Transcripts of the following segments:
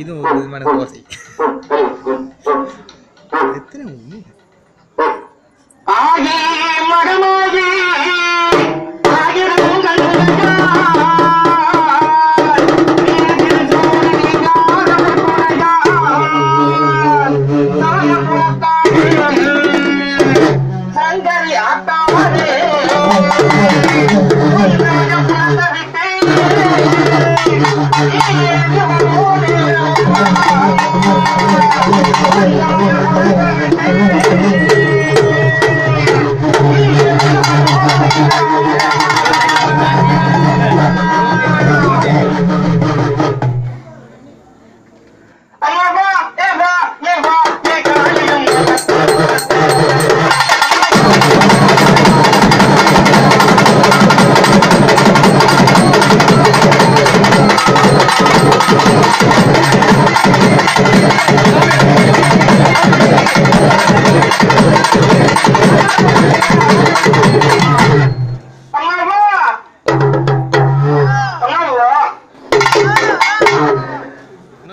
இதுவும் ஒரு விதமான தோசை. ¡Vamos! ¡Vamos! ¡Vamos!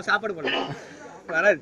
சாப்பாடு போடல வராது.